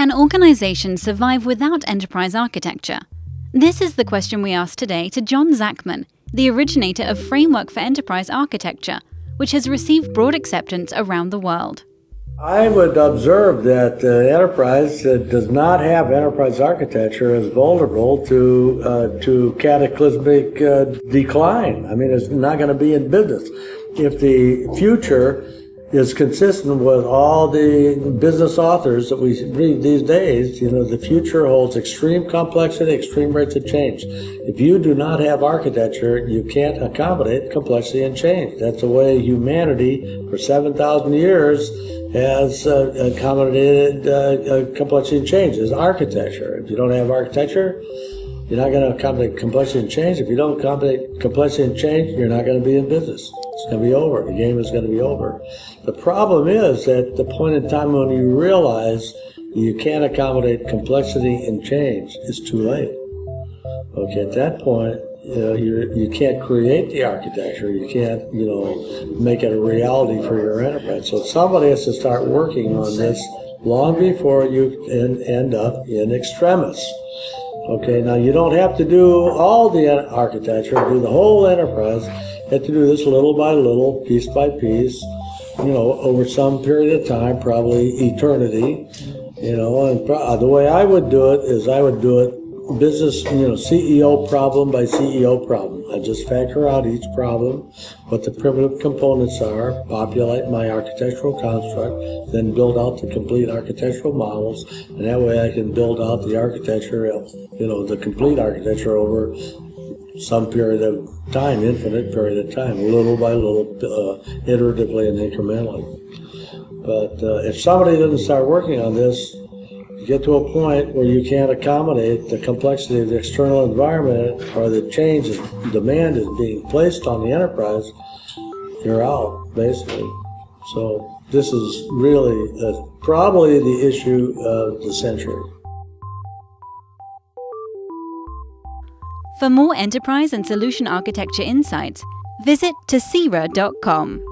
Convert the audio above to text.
Can organizations survive without enterprise architecture? This is the question we asked today to John Zachman, the originator of Framework for Enterprise Architecture, which has received broad acceptance around the world. I would observe that uh, enterprise that does not have enterprise architecture is vulnerable to uh, to cataclysmic uh, decline. I mean, it's not going to be in business. If the future is consistent with all the business authors that we read these days. You know, the future holds extreme complexity, extreme rates of change. If you do not have architecture, you can't accommodate complexity and change. That's the way humanity for 7,000 years has uh, accommodated uh, uh, complexity and change is architecture. If you don't have architecture, you're not going to accommodate complexity and change. If you don't accommodate complexity and change, you're not going to be in business. It's going to be over. The game is going to be over. The problem is that the point in time when you realize you can't accommodate complexity and change is too late. Okay, at that point, you know, you you can't create the architecture. You can't, you know, make it a reality for your enterprise. So somebody has to start working on this long before you end up in extremis. Okay, now you don't have to do all the architecture, do the whole enterprise. You have to do this little by little, piece by piece, you know, over some period of time, probably eternity. You know, and the way I would do it is I would do it business, you know, CEO problem by CEO problem. I just factor out each problem, what the primitive components are, populate my architectural construct, then build out the complete architectural models, and that way I can build out the architecture, you know, the complete architecture over some period of time, infinite period of time, little by little, uh, iteratively and incrementally. But uh, if somebody doesn't start working on this, you get to a point where you can't accommodate the complexity of the external environment or the change of demand is being placed on the enterprise, you're out, basically. So this is really probably the issue of the century. For more enterprise and solution architecture insights, visit tesira.com.